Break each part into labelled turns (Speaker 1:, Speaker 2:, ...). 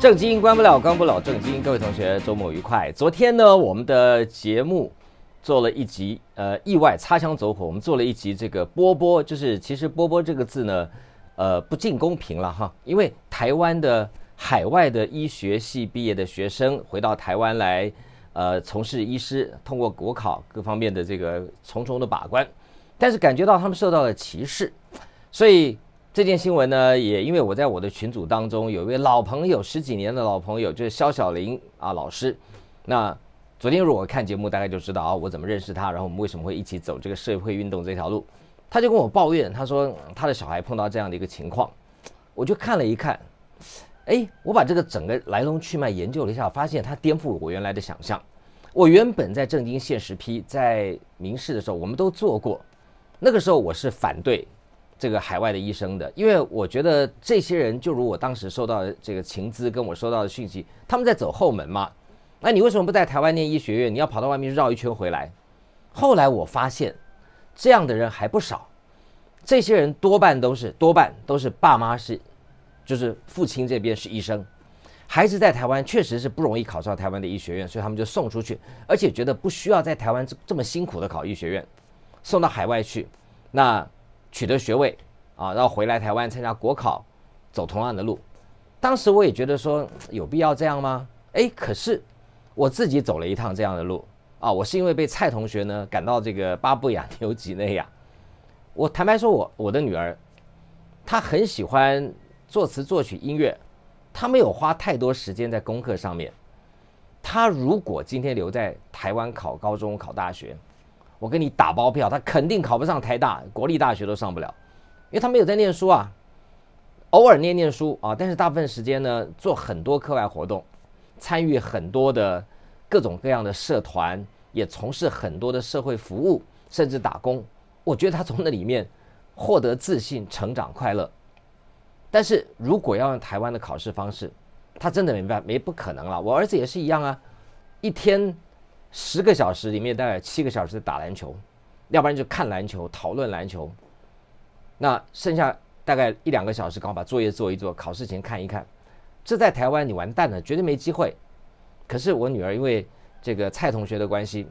Speaker 1: 正经关不了，关不了正经。各位同学，周末愉快。昨天呢，我们的节目做了一集，呃，意外擦枪走火，我们做了一集这个波波，就是其实波波这个字呢，呃，不尽公平了哈，因为台湾的海外的医学系毕业的学生回到台湾来，呃，从事医师，通过国考各方面的这个重重的把关，但是感觉到他们受到了歧视，所以。这件新闻呢，也因为我在我的群组当中有一位老朋友，十几年的老朋友，就是肖小林啊老师。那昨天如果看节目，大概就知道啊，我怎么认识他，然后我们为什么会一起走这个社会运动这条路。他就跟我抱怨，他说他的小孩碰到这样的一个情况，我就看了一看，哎，我把这个整个来龙去脉研究了一下，发现他颠覆我原来的想象。我原本在正经现实批在民事的时候，我们都做过，那个时候我是反对。这个海外的医生的，因为我觉得这些人就如我当时收到的这个情资跟我收到的讯息，他们在走后门嘛。那你为什么不在台湾念医学院？你要跑到外面绕一圈回来？后来我发现，这样的人还不少。这些人多半都是多半都是爸妈是，就是父亲这边是医生，孩子在台湾确实是不容易考上台湾的医学院，所以他们就送出去，而且觉得不需要在台湾这这么辛苦的考医学院，送到海外去。那。取得学位啊，然后回来台湾参加国考，走同样的路。当时我也觉得说有必要这样吗？哎，可是我自己走了一趟这样的路啊。我是因为被蔡同学呢赶到这个巴布亚纽几内亚。我坦白说，我我的女儿她很喜欢作词作曲音乐，她没有花太多时间在功课上面。她如果今天留在台湾考高中考大学。我跟你打包票，他肯定考不上台大、国立大学都上不了，因为他没有在念书啊，偶尔念念书啊，但是大部分时间呢做很多课外活动，参与很多的各种各样的社团，也从事很多的社会服务，甚至打工。我觉得他从那里面获得自信、成长、快乐。但是如果要用台湾的考试方式，他真的没办，没不可能了。我儿子也是一样啊，一天。十个小时里面大概七个小时打篮球，要不然就看篮球、讨论篮球。那剩下大概一两个小时，刚好把作业做一做，考试前看一看。这在台湾你完蛋了，绝对没机会。可是我女儿因为这个蔡同学的关系，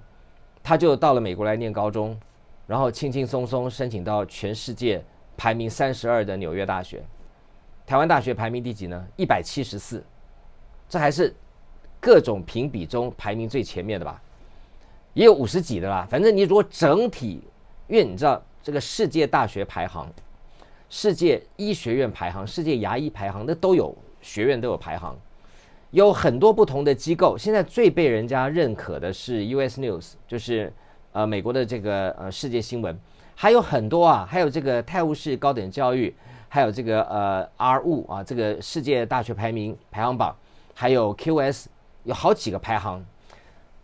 Speaker 1: 她就到了美国来念高中，然后轻轻松松申请到全世界排名三十二的纽约大学。台湾大学排名第几呢？一百七十四，这还是各种评比中排名最前面的吧？也有五十几的啦，反正你如果整体，因为你知道这个世界大学排行、世界医学院排行、世界牙医排行，那都有学院都有排行，有很多不同的机构。现在最被人家认可的是 US News，就是呃美国的这个呃世界新闻，还有很多啊，还有这个泰晤士高等教育，还有这个呃 R 物啊这个世界大学排名排行榜，还有 QS，有好几个排行。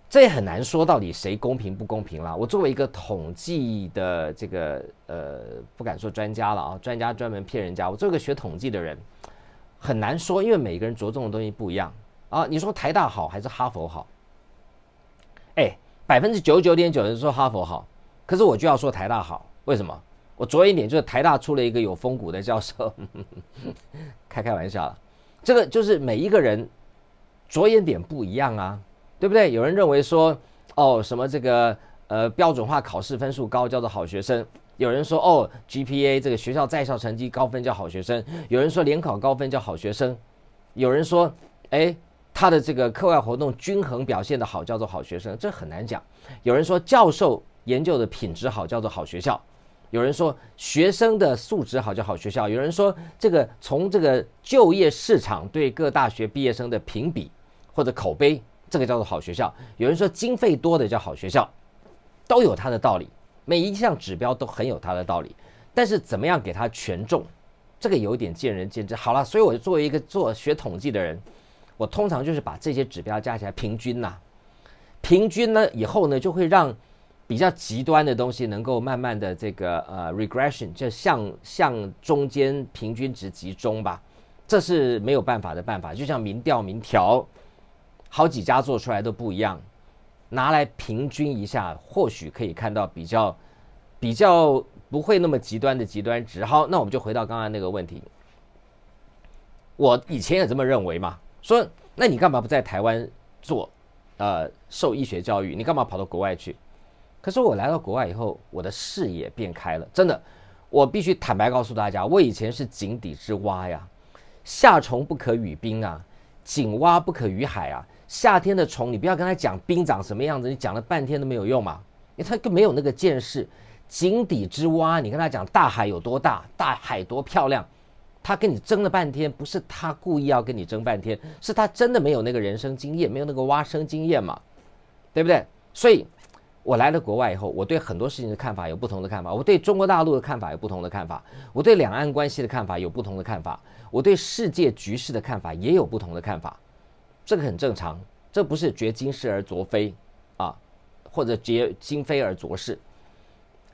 Speaker 1: 这也很难说到底谁公平不公平了。我作为一个统计的这个呃，不敢说专家了啊，专家专门骗人家。我作为一个学统计的人，很难说，因为每个人着重的东西不一样啊。你说台大好还是哈佛好？哎，百分之九十九点九的人说哈佛好，可是我就要说台大好，为什么？我着眼点就是台大出了一个有风骨的教授，开开玩笑了。这个就是每一个人着眼点不一样啊。对不对？有人认为说，哦，什么这个呃标准化考试分数高叫做好学生；有人说，哦，GPA 这个学校在校成绩高分叫好学生；有人说联考高分叫好学生；有人说，哎，他的这个课外活动均衡表现的好叫做好学生，这很难讲。有人说教授研究的品质好叫做好学校；有人说学生的素质好叫好学校；有人说这个从这个就业市场对各大学毕业生的评比或者口碑。这个叫做好学校，有人说经费多的叫好学校，都有它的道理，每一项指标都很有它的道理，但是怎么样给它权重，这个有点见仁见智。好了，所以我作为一个做学统计的人，我通常就是把这些指标加起来平均呐，平均呢以后呢就会让比较极端的东西能够慢慢的这个呃 regression 就向向中间平均值集中吧，这是没有办法的办法，就像民调民调。好几家做出来都不一样，拿来平均一下，或许可以看到比较比较不会那么极端的极端值。好，那我们就回到刚刚那个问题。我以前也这么认为嘛，说那你干嘛不在台湾做呃受医学教育？你干嘛跑到国外去？可是我来到国外以后，我的视野变开了，真的，我必须坦白告诉大家，我以前是井底之蛙呀，夏虫不可语冰啊，井蛙不可语海啊。夏天的虫，你不要跟他讲冰长什么样子，你讲了半天都没有用嘛，因为他更没有那个见识。井底之蛙，你跟他讲大海有多大，大海多漂亮，他跟你争了半天，不是他故意要跟你争半天，是他真的没有那个人生经验，没有那个蛙生经验嘛，对不对？所以。我来了国外以后，我对很多事情的看法有不同的看法。我对中国大陆的看法有不同的看法。我对两岸关系的看法有不同的看法。我对世界局势的看法也有不同的看法。这个很正常，这不是绝今世而昨非啊，或者绝今非而昨是。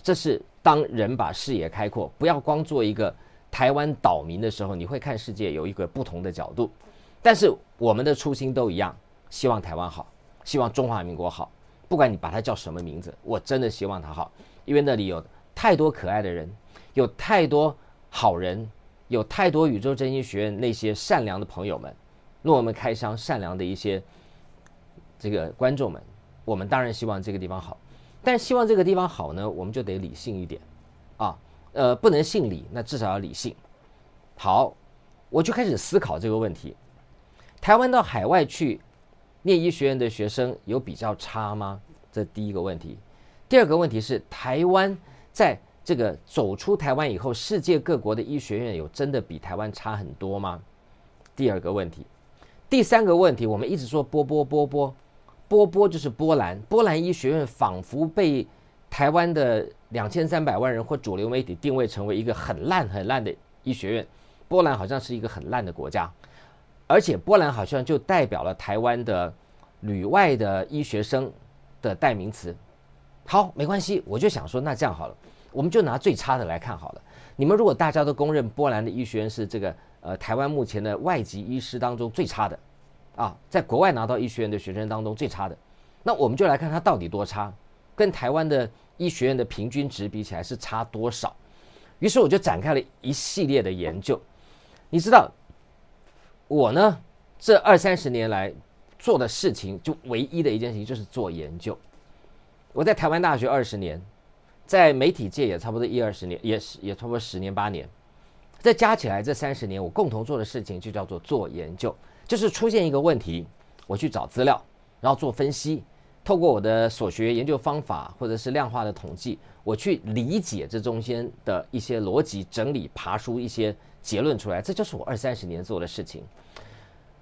Speaker 1: 这是当人把视野开阔，不要光做一个台湾岛民的时候，你会看世界有一个不同的角度。但是我们的初心都一样，希望台湾好，希望中华民国好。不管你把它叫什么名字，我真的希望它好，因为那里有太多可爱的人，有太多好人，有太多宇宙真心学院那些善良的朋友们，为我们开箱善良的一些这个观众们，我们当然希望这个地方好，但希望这个地方好呢，我们就得理性一点啊，呃，不能信理，那至少要理性。好，我就开始思考这个问题，台湾到海外去。念医学院的学生有比较差吗？这第一个问题。第二个问题是，台湾在这个走出台湾以后，世界各国的医学院有真的比台湾差很多吗？第二个问题。第三个问题，我们一直说波波波波波波就是波兰，波兰医学院仿佛被台湾的两千三百万人或主流媒体定位成为一个很烂很烂的医学院，波兰好像是一个很烂的国家。而且波兰好像就代表了台湾的旅外的医学生的代名词。好，没关系，我就想说，那这样好了，我们就拿最差的来看好了。你们如果大家都公认波兰的医学院是这个呃台湾目前的外籍医师当中最差的，啊，在国外拿到医学院的学生当中最差的，那我们就来看它到底多差，跟台湾的医学院的平均值比起来是差多少。于是我就展开了一系列的研究，你知道。我呢，这二三十年来做的事情，就唯一的一件事情就是做研究。我在台湾大学二十年，在媒体界也差不多一二十年，也是也差不多十年八年。再加起来这三十年，我共同做的事情就叫做做研究，就是出现一个问题，我去找资料，然后做分析，透过我的所学研究方法或者是量化的统计，我去理解这中间的一些逻辑，整理爬出一些。结论出来，这就是我二三十年做的事情。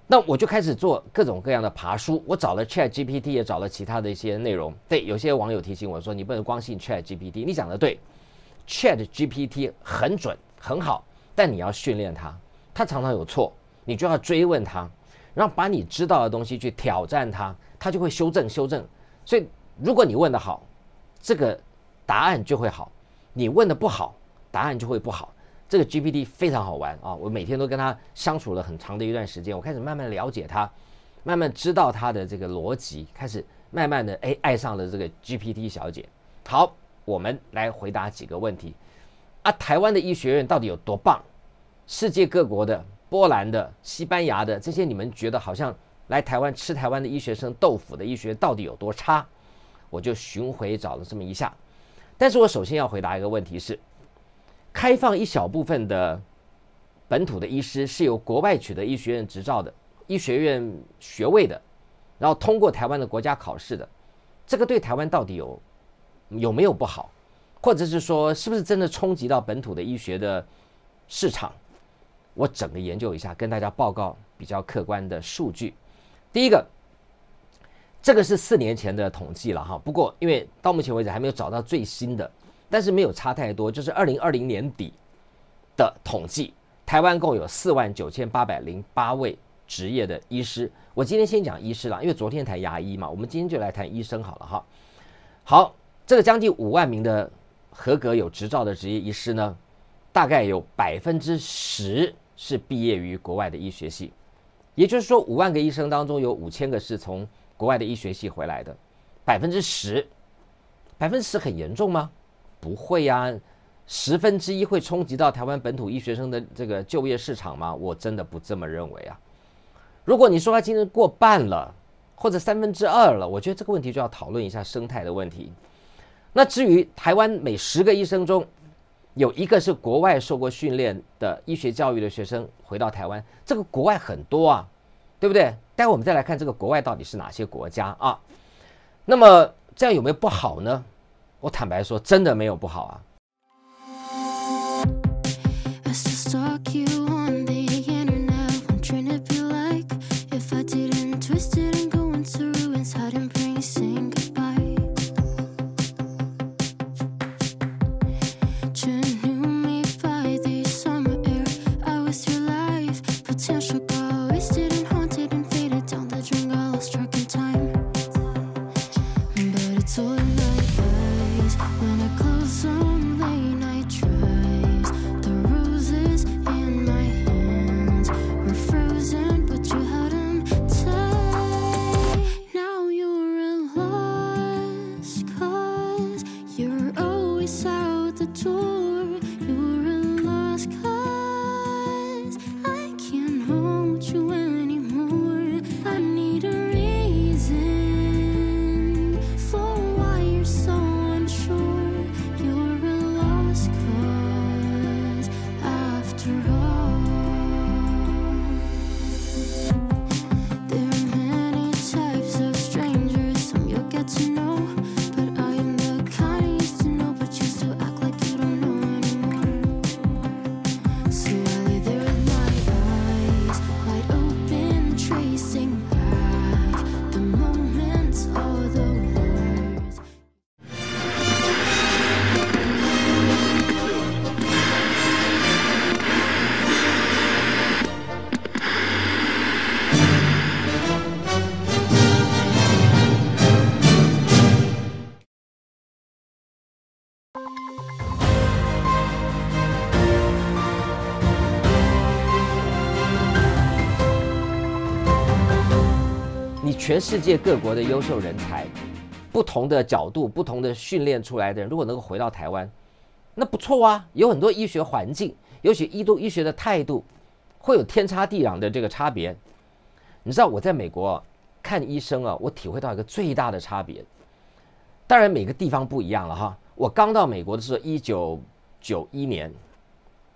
Speaker 1: 那我就开始做各种各样的爬书，我找了 Chat GPT，也找了其他的一些内容。对，有些网友提醒我说：“你不能光信 Chat GPT。”你讲的对，Chat GPT 很准很好，但你要训练他，他常常有错，你就要追问他，然后把你知道的东西去挑战他，他就会修正修正。所以，如果你问的好，这个答案就会好；你问的不好，答案就会不好。这个 GPT 非常好玩啊！我每天都跟他相处了很长的一段时间，我开始慢慢了解他，慢慢知道他的这个逻辑，开始慢慢的哎爱上了这个 GPT 小姐。好，我们来回答几个问题啊！台湾的医学院到底有多棒？世界各国的、波兰的、西班牙的这些，你们觉得好像来台湾吃台湾的医学生豆腐的医学到底有多差？我就巡回找了这么一下，但是我首先要回答一个问题是。开放一小部分的本土的医师是由国外取得医学院执照的、医学院学位的，然后通过台湾的国家考试的，这个对台湾到底有有没有不好，或者是说是不是真的冲击到本土的医学的市场？我整个研究一下，跟大家报告比较客观的数据。第一个，这个是四年前的统计了哈，不过因为到目前为止还没有找到最新的。但是没有差太多，就是二零二零年底的统计，台湾共有四万九千八百零八位职业的医师。我今天先讲医师了，因为昨天谈牙医嘛，我们今天就来谈医生好了哈。好，这个将近五万名的合格有执照的职业医师呢，大概有百分之十是毕业于国外的医学系，也就是说五万个医生当中有五千个是从国外的医学系回来的，百分之十，百分之十很严重吗？不会呀，十分之一会冲击到台湾本土医学生的这个就业市场吗？我真的不这么认为啊。如果你说他今天过半了，或者三分之二了，我觉得这个问题就要讨论一下生态的问题。那至于台湾每十个医生中有一个是国外受过训练的医学教育的学生回到台湾，这个国外很多啊，对不对？待会我们再来看这个国外到底是哪些国家啊？那么这样有没有不好呢？我坦白说，真的没有不好啊。全世界各国的优秀人才，不同的角度、不同的训练出来的人，如果能够回到台湾，那不错啊。有很多医学环境，尤其医都医学的态度，会有天差地壤的这个差别。你知道我在美国看医生啊，我体会到一个最大的差别。当然每个地方不一样了哈。我刚到美国的时候，一九九一年，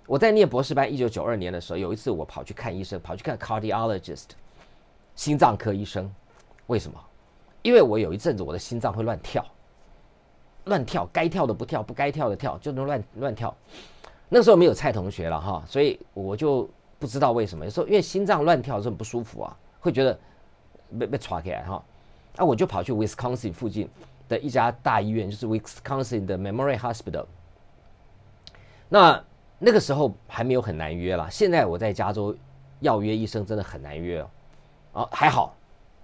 Speaker 1: 我在念博士班。一九九二年的时候，有一次我跑去看医生，跑去看 cardiologist，心脏科医生。为什么？因为我有一阵子我的心脏会乱跳，乱跳，该跳的不跳，不该跳的跳，就能乱乱跳。那时候没有蔡同学了哈，所以我就不知道为什么。有时候因为心脏乱跳是，很不舒服啊，会觉得被被抓起来哈。啊，我就跑去 Wisconsin 附近的一家大医院，就是 Wisconsin 的 Memory Hospital。那那个时候还没有很难约了，现在我在加州要约医生真的很难约哦。啊，还好。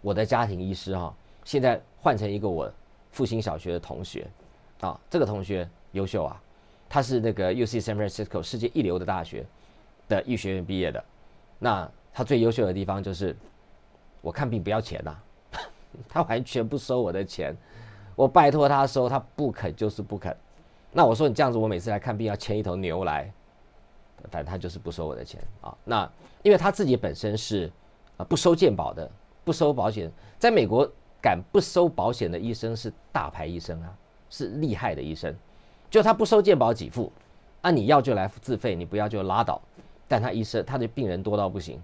Speaker 1: 我的家庭医师哈，现在换成一个我复兴小学的同学，啊，这个同学优秀啊，他是那个 U C San Francisco 世界一流的大学的医学院毕业的，那他最优秀的地方就是，我看病不要钱呐，他完全不收我的钱，我拜托他收，他不肯就是不肯，那我说你这样子，我每次来看病要牵一头牛来，反正他就是不收我的钱啊，那因为他自己本身是啊不收健保的。不收保险，在美国敢不收保险的医生是大牌医生啊，是厉害的医生。就他不收健保给付，啊，你要就来自费，你不要就拉倒。但他医生他的病人多到不行，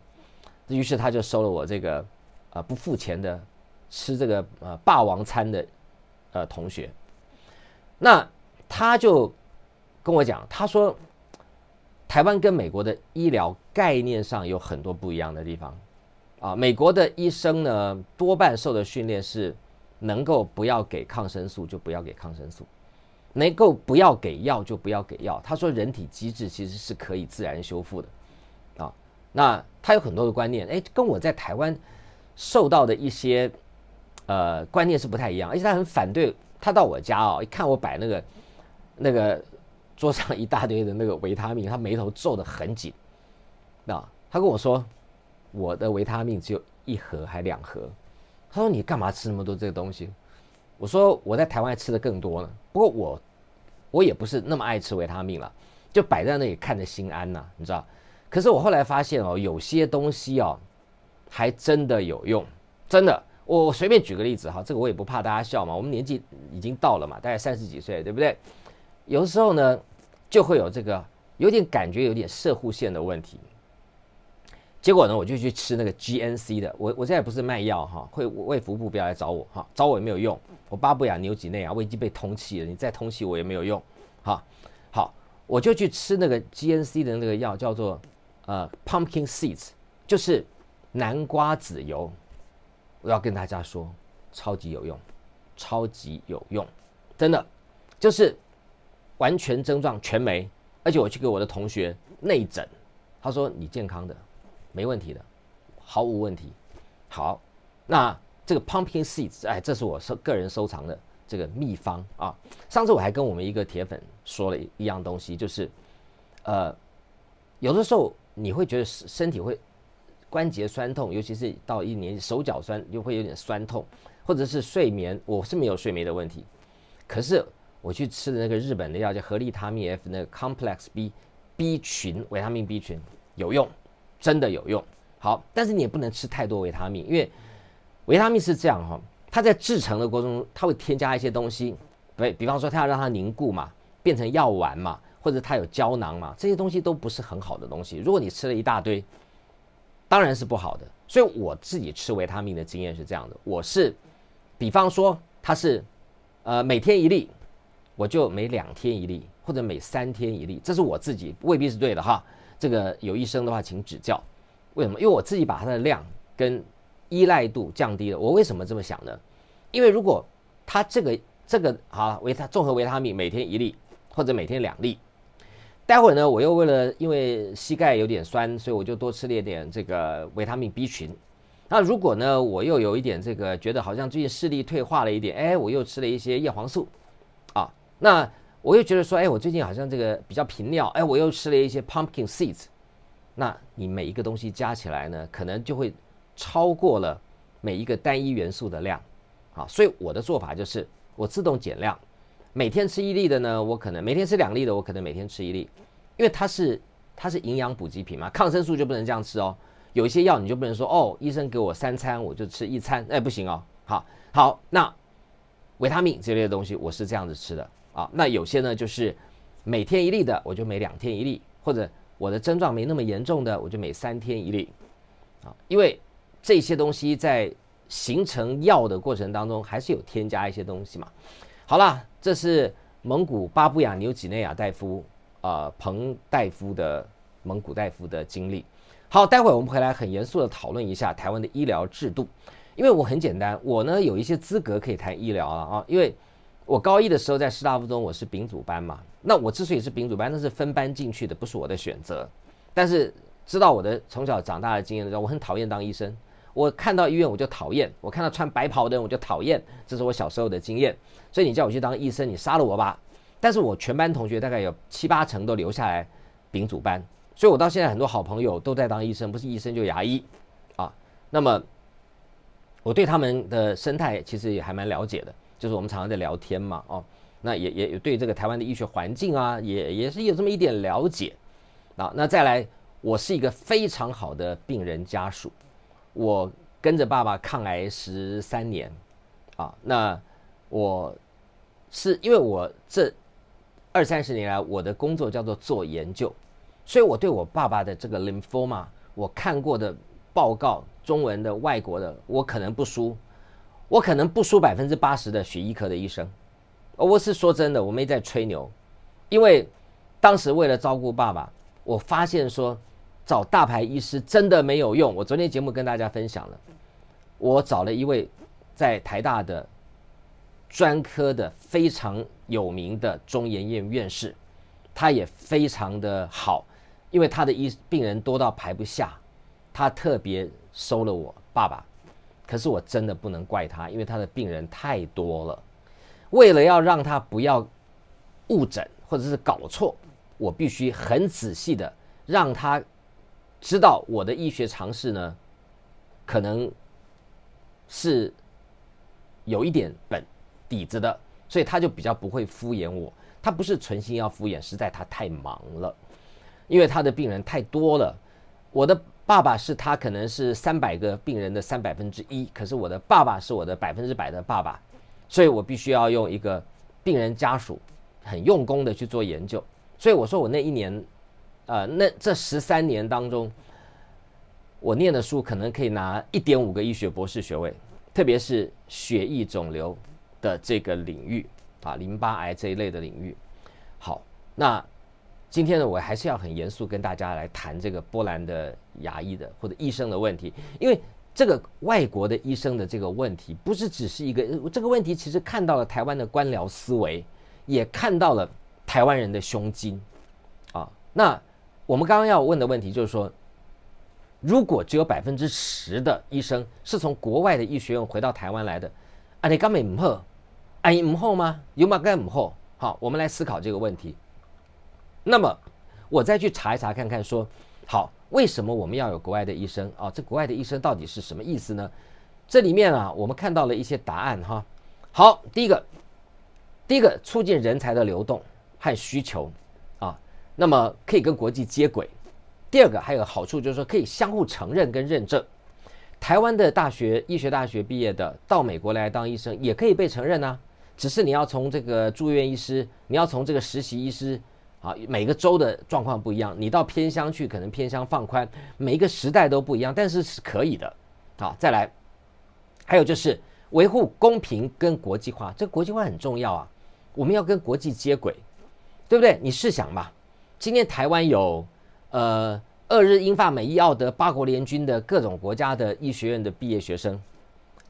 Speaker 1: 于是他就收了我这个啊不付钱的吃这个呃霸王餐的呃同学。那他就跟我讲，他说台湾跟美国的医疗概念上有很多不一样的地方。啊，美国的医生呢，多半受的训练是能够不要给抗生素就不要给抗生素，能够不要给药就不要给药。他说，人体机制其实是可以自然修复的，啊，那他有很多的观念，哎，跟我在台湾受到的一些呃观念是不太一样，而且他很反对。他到我家哦，一看我摆那个那个桌上一大堆的那个维他命，他眉头皱得很紧，那他跟我说。我的维他命只有一盒还两盒，他说你干嘛吃那么多这个东西？我说我在台湾吃的更多呢。不过我我也不是那么爱吃维他命了，就摆在那里看着心安呐，你知道？可是我后来发现哦，有些东西哦，还真的有用，真的。我随便举个例子哈，这个我也不怕大家笑嘛。我们年纪已经到了嘛，大概三十几岁，对不对？有的时候呢，就会有这个有点感觉有点射护线的问题。结果呢，我就去吃那个 GNC 的。我我现在不是卖药哈，会为服务部不要来找我哈，找我也没有用。我巴布亚牛几内啊，我已经被通气了，你再通气我也没有用。哈，好，我就去吃那个 GNC 的那个药，叫做呃 Pumpkin Seeds，就是南瓜籽油。我要跟大家说，超级有用，超级有用，真的，就是完全症状全没，而且我去给我的同学内诊，他说你健康的，没问题的，毫无问题。好，那这个 pumpkin seeds，哎，这是我收个人收藏的这个秘方啊。上次我还跟我们一个铁粉说了一样东西，就是，呃，有的时候你会觉得身体会。关节酸痛，尤其是到一年手脚酸，就会有点酸痛，或者是睡眠，我是没有睡眠的问题。可是我去吃的那个日本的药叫合利他命 F，那个 Complex B B 群维他命 B 群有用，真的有用。好，但是你也不能吃太多维他命，因为维他命是这样哈，它在制成的过程中，它会添加一些东西，对，比方说它要让它凝固嘛，变成药丸嘛，或者它有胶囊嘛，这些东西都不是很好的东西。如果你吃了一大堆。当然是不好的，所以我自己吃维他命的经验是这样的：我是，比方说它是，呃，每天一粒，我就每两天一粒，或者每三天一粒，这是我自己未必是对的哈。这个有医生的话，请指教。为什么？因为我自己把它的量跟依赖度降低了。我为什么这么想呢？因为如果它这个这个啊维他综合维他命每天一粒，或者每天两粒。待会儿呢，我又为了因为膝盖有点酸，所以我就多吃了一点这个维他命 B 群。那如果呢，我又有一点这个觉得好像最近视力退化了一点，哎，我又吃了一些叶黄素，啊，那我又觉得说，哎，我最近好像这个比较频尿，哎，我又吃了一些 pumpkin seeds。那你每一个东西加起来呢，可能就会超过了每一个单一元素的量，啊，所以我的做法就是我自动减量。每天吃一粒的呢，我可能每天吃两粒的，我可能每天吃一粒，因为它是它是营养补给品嘛，抗生素就不能这样吃哦。有一些药你就不能说哦，医生给我三餐我就吃一餐，哎不行哦。好，好，那维他命这类的东西我是这样子吃的啊。那有些呢就是每天一粒的，我就每两天一粒，或者我的症状没那么严重的，我就每三天一粒啊。因为这些东西在形成药的过程当中还是有添加一些东西嘛。好了。这是蒙古巴布亚纽几内亚大夫啊，彭大夫的蒙古大夫的经历。好，待会我们回来很严肃的讨论一下台湾的医疗制度，因为我很简单，我呢有一些资格可以谈医疗了啊，因为我高一的时候在师大附中我是丙组班嘛，那我之所以是丙组班，那是分班进去的，不是我的选择。但是知道我的从小长大的经验的，我很讨厌当医生。我看到医院我就讨厌，我看到穿白袍的人我就讨厌，这是我小时候的经验。所以你叫我去当医生，你杀了我吧。但是我全班同学大概有七八成都留下来丙组班，所以我到现在很多好朋友都在当医生，不是医生就牙医啊。那么我对他们的生态其实也还蛮了解的，就是我们常常在聊天嘛，哦，那也也对这个台湾的医学环境啊，也也是有这么一点了解啊。那再来，我是一个非常好的病人家属。我跟着爸爸抗癌十三年，啊，那我是因为我这二三十年来我的工作叫做做研究，所以我对我爸爸的这个 lymphoma 我看过的报告，中文的、外国的，我可能不输，我可能不输百分之八十的血液科的医生。我是说真的，我没在吹牛，因为当时为了照顾爸爸，我发现说。找大牌医师真的没有用。我昨天节目跟大家分享了，我找了一位在台大的专科的非常有名的中研院院士，他也非常的好，因为他的医病人多到排不下，他特别收了我爸爸。可是我真的不能怪他，因为他的病人太多了。为了要让他不要误诊或者是搞错，我必须很仔细的让他。知道我的医学常识呢，可能是有一点本底子的，所以他就比较不会敷衍我。他不是存心要敷衍，实在他太忙了，因为他的病人太多了。我的爸爸是他可能是三百个病人的三百分之一，可是我的爸爸是我的百分之百的爸爸，所以我必须要用一个病人家属很用功的去做研究。所以我说我那一年，呃，那这十三年当中，我念的书可能可以拿一点五个医学博士学位，特别是血液肿瘤的这个领域啊，淋巴癌这一类的领域。好，那。今天呢，我还是要很严肃跟大家来谈这个波兰的牙医的或者医生的问题，因为这个外国的医生的这个问题，不是只是一个这个问题，其实看到了台湾的官僚思维，也看到了台湾人的胸襟啊。那我们刚刚要问的问题就是说，如果只有百分之十的医生是从国外的医学院回到台湾来的，啊，你根本唔好，啊，你唔好吗？有冇干唔好？好，我们来思考这个问题。那么，我再去查一查看看，说好，为什么我们要有国外的医生啊？这国外的医生到底是什么意思呢？这里面啊，我们看到了一些答案哈。好，第一个，第一个促进人才的流动和需求啊，那么可以跟国际接轨。第二个还有好处就是说可以相互承认跟认证。台湾的大学医学大学毕业的到美国来当医生也可以被承认啊，只是你要从这个住院医师，你要从这个实习医师。啊，每个州的状况不一样，你到偏乡去可能偏乡放宽，每一个时代都不一样，但是是可以的。好，再来，还有就是维护公平跟国际化，这国际化很重要啊，我们要跟国际接轨，对不对？你试想嘛，今天台湾有呃二日英法美意奥德八国联军的各种国家的医学院的毕业学生，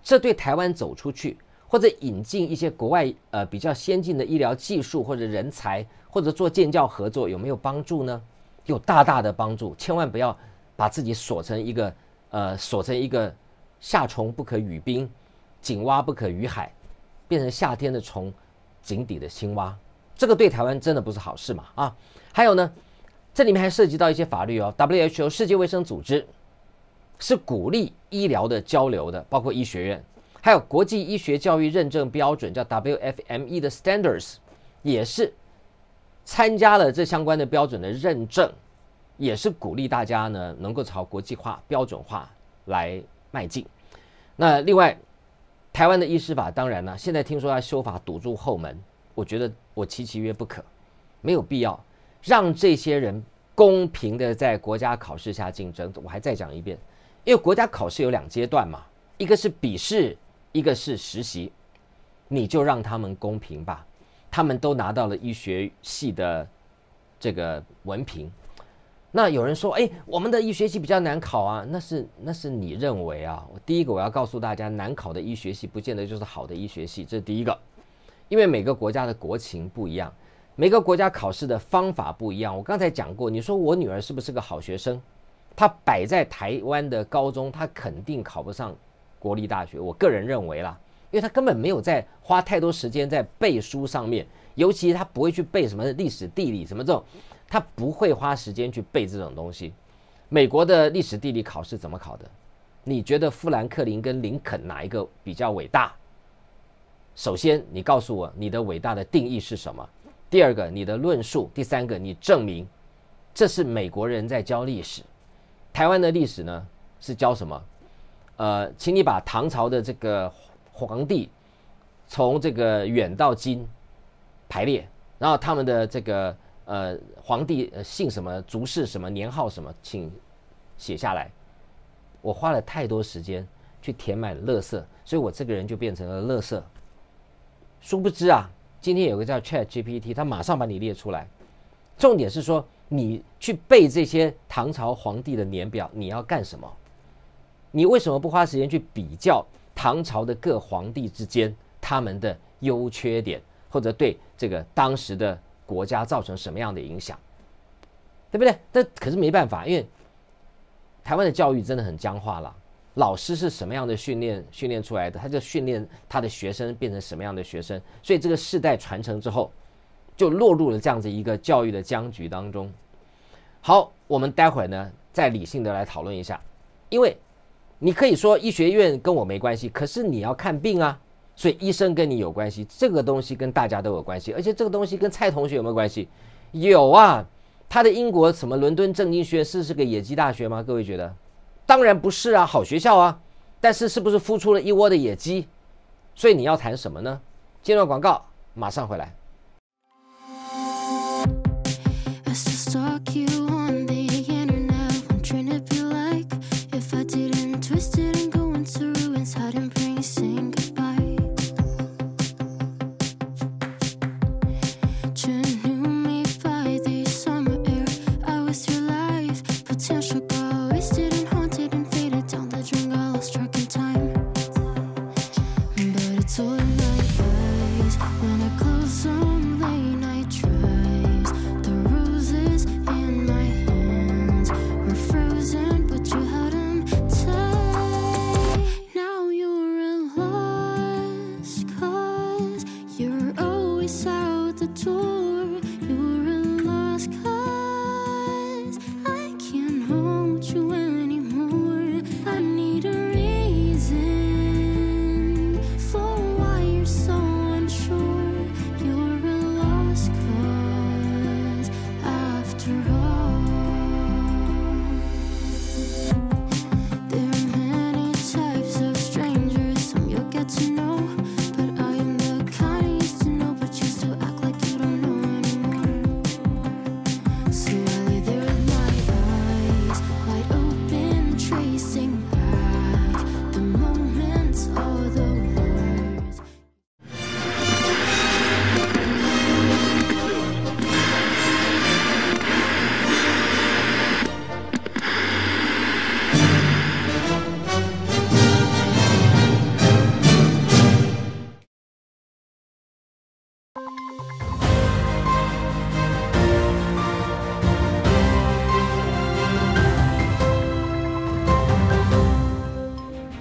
Speaker 1: 这对台湾走出去。或者引进一些国外呃比较先进的医疗技术或者人才，或者做建教合作有没有帮助呢？有大大的帮助。千万不要把自己锁成一个呃锁成一个夏虫不可语冰，井蛙不可语海，变成夏天的虫，井底的青蛙。这个对台湾真的不是好事嘛啊！还有呢，这里面还涉及到一些法律哦。WHO 世界卫生组织是鼓励医疗的交流的，包括医学院。还有国际医学教育认证标准，叫 WFME 的 Standards，也是参加了这相关的标准的认证，也是鼓励大家呢能够朝国际化、标准化来迈进。那另外，台湾的医师法当然呢，现在听说要修法堵住后门，我觉得我其其曰不可，没有必要让这些人公平的在国家考试下竞争。我还再讲一遍，因为国家考试有两阶段嘛，一个是笔试。一个是实习，你就让他们公平吧。他们都拿到了医学系的这个文凭。那有人说：“哎，我们的医学系比较难考啊。”那是那是你认为啊。我第一个我要告诉大家，难考的医学系不见得就是好的医学系，这是第一个。因为每个国家的国情不一样，每个国家考试的方法不一样。我刚才讲过，你说我女儿是不是个好学生？她摆在台湾的高中，她肯定考不上。国立大学，我个人认为啦，因为他根本没有在花太多时间在背书上面，尤其他不会去背什么历史、地理什么这种，他不会花时间去背这种东西。美国的历史地理考试怎么考的？你觉得富兰克林跟林肯哪一个比较伟大？首先，你告诉我你的伟大的定义是什么？第二个，你的论述；第三个，你证明这是美国人在教历史。台湾的历史呢，是教什么？呃，请你把唐朝的这个皇帝从这个远到近排列，然后他们的这个呃皇帝姓什么、族氏什么、年号什么，请写下来。我花了太多时间去填满垃圾，所以我这个人就变成了垃圾。殊不知啊，今天有个叫 Chat GPT，它马上把你列出来。重点是说，你去背这些唐朝皇帝的年表，你要干什么？你为什么不花时间去比较唐朝的各皇帝之间他们的优缺点，或者对这个当时的国家造成什么样的影响，对不对？但可是没办法，因为台湾的教育真的很僵化了。老师是什么样的训练训练出来的，他就训练他的学生变成什么样的学生，所以这个世代传承之后，就落入了这样子一个教育的僵局当中。好，我们待会儿呢再理性的来讨论一下，因为。你可以说医学院跟我没关系，可是你要看病啊，所以医生跟你有关系，这个东西跟大家都有关系，而且这个东西跟蔡同学有没有关系？有啊，他的英国什么伦敦政经学院是是个野鸡大学吗？各位觉得当然不是啊，好学校啊，但是是不是孵出了一窝的野鸡？所以你要谈什么呢？接段广告，马上回来。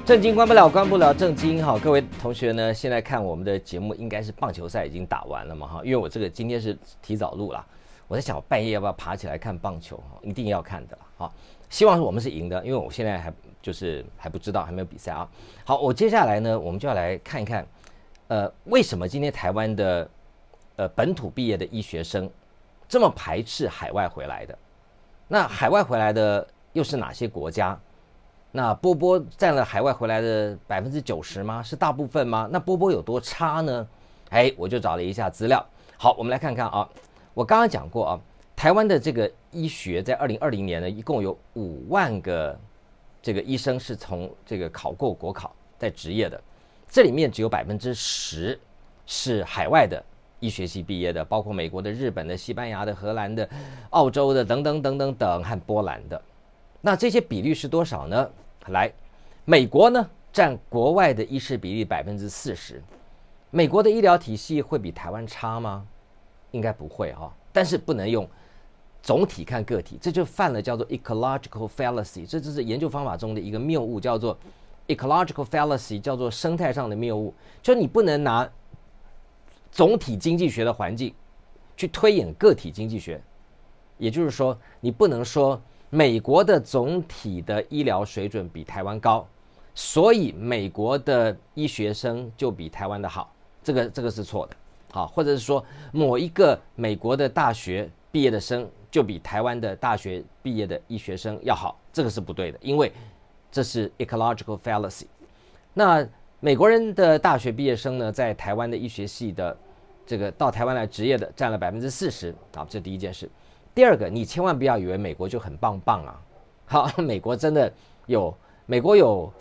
Speaker 1: 正经关不了，关不了正经哈。各位同学呢，现在看我们的节目，应该是棒球赛已经打完了嘛哈。因为我这个今天是提早录了，我在想我半夜要不要爬起来看棒球，一定要看的哈。希望是我们是赢的，因为我现在还就是还不知道，还没有比赛啊。好，我接下来呢，我们就要来看一看，呃，为什么今天台湾的呃本土毕业的医学生这么排斥海外回来的？那海外回来的又是哪些国家？那波波占了海外回来的百分之九十吗？是大部分吗？那波波有多差呢？哎，我就找了一下资料。好，我们来看看啊。我刚刚讲过啊，台湾的这个医学在二零二零年呢，一共有五万个这个医生是从这个考过国考在职业的，这里面只有百分之十是海外的医学系毕业的，包括美国的、日本的、西班牙的、荷兰的、澳洲的等等等等等和波兰的。那这些比率是多少呢？来，美国呢占国外的医师比例百分之四十，美国的医疗体系会比台湾差吗？应该不会哈，但是不能用总体看个体，这就犯了叫做 ecological fallacy，这就是研究方法中的一个谬误，叫做 ecological fallacy，叫做生态上的谬误，就你不能拿总体经济学的环境去推演个体经济学，也就是说，你不能说。美国的总体的医疗水准比台湾高，所以美国的医学生就比台湾的好，这个这个是错的，好，或者是说某一个美国的大学毕业的生就比台湾的大学毕业的医学生要好，这个是不对的，因为这是 ecological fallacy。那美国人的大学毕业生呢，在台湾的医学系的这个到台湾来执业的占了百分之四十，啊，这第一件事。第二个，你千万不要以为美国就很棒棒啊！好，美国真的有，美国有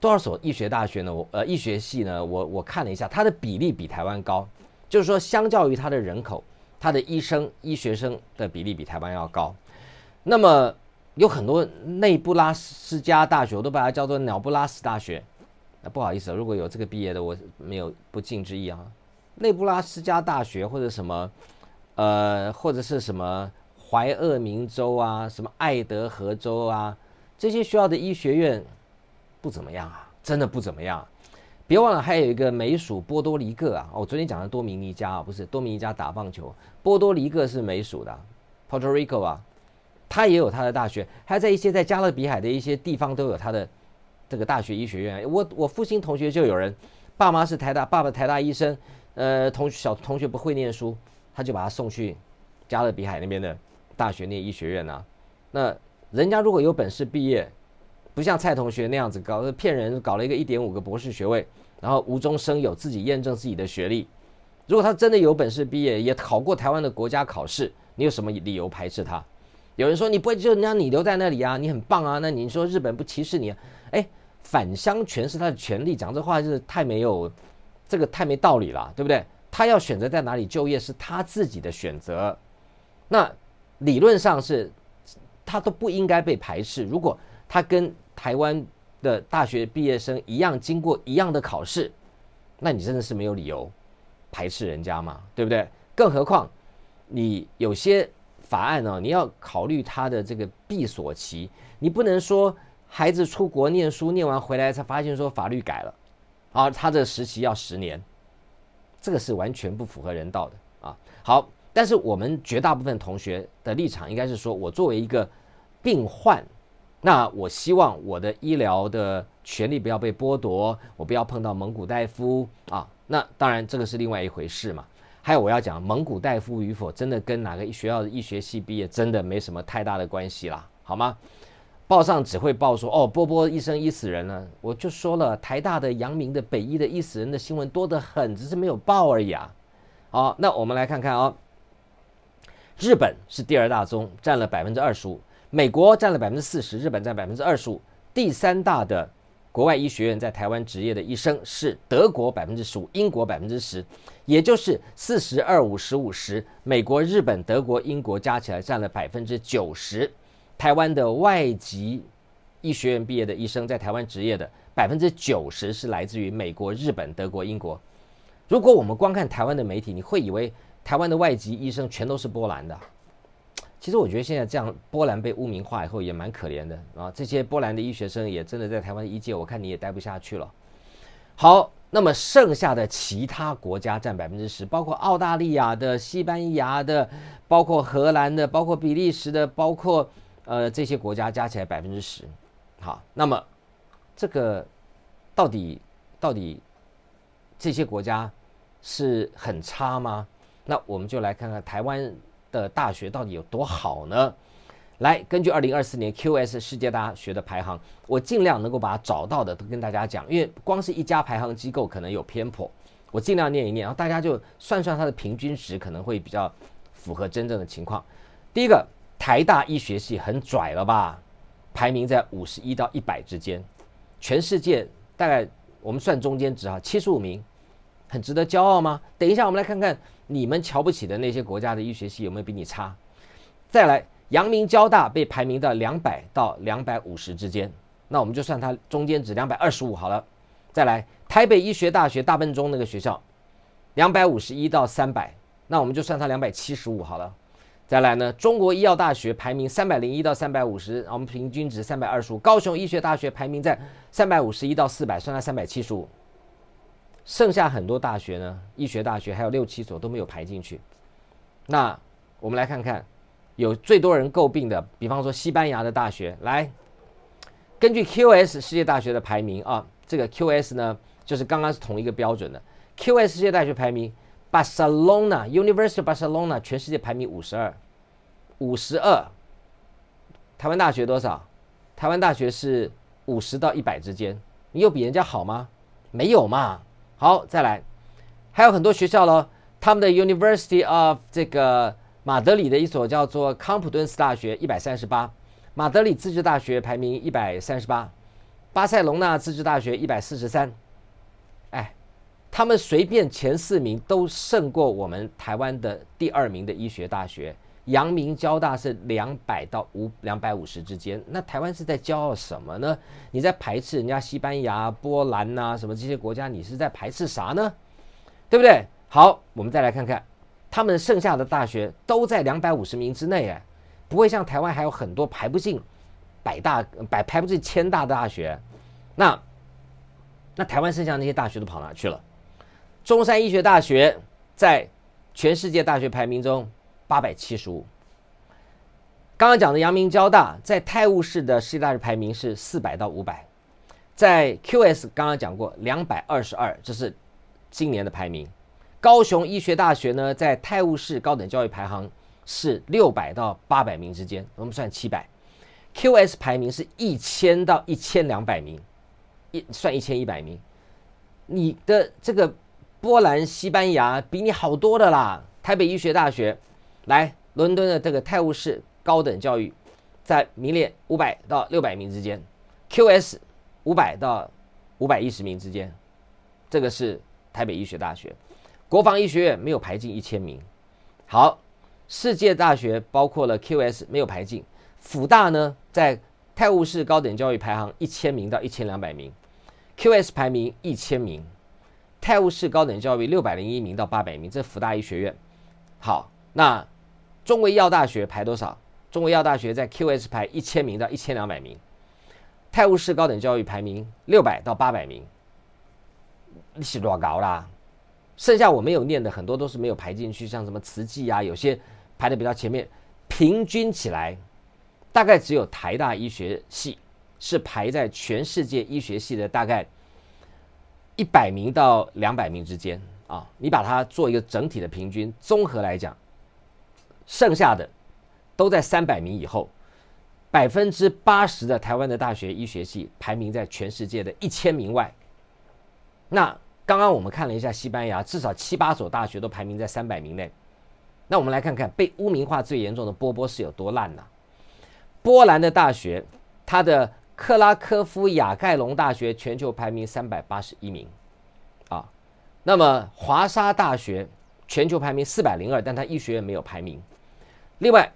Speaker 1: 多少所医学大学呢？我呃，医学系呢，我我看了一下，它的比例比台湾高，就是说，相较于它的人口，它的医生、医学生的比例比台湾要高。那么有很多内布拉斯加大学，我都把它叫做鸟布拉斯大学。那不好意思，如果有这个毕业的，我没有不敬之意啊。内布拉斯加大学或者什么，呃，或者是什么。怀俄明州啊，什么爱德荷州啊，这些学校的医学院不怎么样啊，真的不怎么样。别忘了还有一个美属波多黎各啊，我昨天讲的多米尼加啊，不是多米尼加打棒球，波多黎各是美属的，Puerto Rico 啊，它也有它的大学，还在一些在加勒比海的一些地方都有它的这个大学医学院。我我父亲同学就有人，爸妈是台大，爸爸台大医生，呃，同小同学不会念书，他就把他送去加勒比海那边的。大学念医学院呐，那人家如果有本事毕业，不像蔡同学那样子搞骗人，搞了一个一点五个博士学位，然后无中生有，自己验证自己的学历。如果他真的有本事毕业，也考过台湾的国家考试，你有什么理由排斥他？有人说你不会就让你留在那里啊，你很棒啊，那你说日本不歧视你？哎，返乡权是他的权利，讲这话就是太没有这个太没道理了，对不对？他要选择在哪里就业是他自己的选择，那理论上是他都不应该被排斥。如果他跟台湾的大学毕业生一样经过一样的考试，那你真的是没有理由排斥人家嘛，对不对？更何况你有些法案呢，你要考虑他的这个闭锁期，你不能说孩子出国念书，念完回来才发现说法律改了，啊，他这实习要十年。这个是完全不符合人道的啊！好，但是我们绝大部分同学的立场应该是说，我作为一个病患，那我希望我的医疗的权利不要被剥夺，我不要碰到蒙古大夫啊。那当然，这个是另外一回事嘛。还有我要讲，蒙古大夫与否，真的跟哪个学校的医学系毕业，真的没什么太大的关系啦，好吗？报上只会报说哦，波波医生医死人了。我就说了，台大的、阳明的、北医的医死人的新闻多得很，只是没有报而已啊。好，那我们来看看啊，日本是第二大宗，占了百分之二十五；美国占了百分之四十，日本占百分之二十五。第三大的国外医学院在台湾执业的医生是德国百分之十五，英国百分之十，也就是四十二五十五十。美国、日本、德国、英国加起来占了百分之九十。台湾的外籍医学院毕业的医生在台湾执业的百分之九十是来自于美国、日本、德国、英国。如果我们光看台湾的媒体，你会以为台湾的外籍医生全都是波兰的。其实我觉得现在这样波兰被污名化以后也蛮可怜的啊！这些波兰的医学生也真的在台湾的医界，我看你也待不下去了。好，那么剩下的其他国家占百分之十，包括澳大利亚的、西班牙的、包括荷兰的、包括比利时的、包括。呃，这些国家加起来百分之十，好，那么这个到底到底这些国家是很差吗？那我们就来看看台湾的大学到底有多好呢？来，根据二零二四年 QS 世界大学的排行，我尽量能够把找到的都跟大家讲，因为光是一家排行机构可能有偏颇，我尽量念一念，然后大家就算算它的平均值，可能会比较符合真正的情况。第一个。台大医学系很拽了吧？排名在五十一到一百之间，全世界大概我们算中间值啊，七十五名，很值得骄傲吗？等一下，我们来看看你们瞧不起的那些国家的医学系有没有比你差。再来，阳明交大被排名到两百到两百五十之间，那我们就算它中间值两百二十五好了。再来，台北医学大学大笨钟那个学校，两百五十一到三百，那我们就算它两百七十五好了。再来呢，中国医药大学排名三百零一到三百五十，我们平均值三百二十五。高雄医学大学排名在三百五十一到四百，算它三百七十五。剩下很多大学呢，医学大学还有六七所都没有排进去。那我们来看看，有最多人诟病的，比方说西班牙的大学，来，根据 QS 世界大学的排名啊，这个 QS 呢，就是刚刚是同一个标准的 QS 世界大学排名。Barcelona University Barcelona 全世界排名五十二，五十二。台湾大学多少？台湾大学是五十到一百之间。你有比人家好吗？没有嘛。好，再来，还有很多学校喽。他们的 University of 这个马德里的一所叫做康普顿斯大学一百三十八，马德里自治大学排名一百三十八，巴塞隆纳自治大学一百四十三。哎。他们随便前四名都胜过我们台湾的第二名的医学大学，阳明交大是两百到五两百五十之间。那台湾是在骄傲什么呢？你在排斥人家西班牙、波兰呐什么这些国家？你是在排斥啥呢？对不对？好，我们再来看看，他们剩下的大学都在两百五十名之内，哎，不会像台湾还有很多排不进百大、百排不进千大的大学。那那台湾剩下那些大学都跑哪去了？中山医学大学在全世界大学排名中八百七十五。刚刚讲的阳明交大在泰晤士的世界大学排名是四百到五百，在 QS 刚刚讲过两百二十二，这是今年的排名。高雄医学大学呢，在泰晤士高等教育排行是六百到八百名之间，我们算七百。QS 排名是一千到一千两百名，一算一千一百名，你的这个波兰、西班牙比你好多的啦。台北医学大学，来伦敦的这个泰晤士高等教育，在名列五百到六百名之间，QS 五百到五百一十名之间，这个是台北医学大学。国防医学院没有排进一千名。好，世界大学包括了 QS 没有排进。辅大呢，在泰晤士高等教育排行一千名到一千两百名，QS 排名一千名，泰晤士高等教育六百零一名到八百名，这辅大医学院。好，那中国医药大学排多少？中国医药大学在 QS 排一千名到一千两百名，泰晤士高等教育排名六百到八百名，你是多高啦？剩下我没有念的很多都是没有排进去，像什么慈济啊，有些排的比较前面，平均起来大概只有台大医学系是排在全世界医学系的大概一百名到两百名之间。啊，你把它做一个整体的平均，综合来讲，剩下的都在三百名以后，百分之八十的台湾的大学医学系排名在全世界的一千名外。那刚刚我们看了一下西班牙，至少七八所大学都排名在三百名内。那我们来看看被污名化最严重的波波是有多烂呢？波兰的大学，它的克拉科夫亚盖隆大学全球排名三百八十一名。啊那么华沙大学全球排名四百零二，但它医学院没有排名。另外，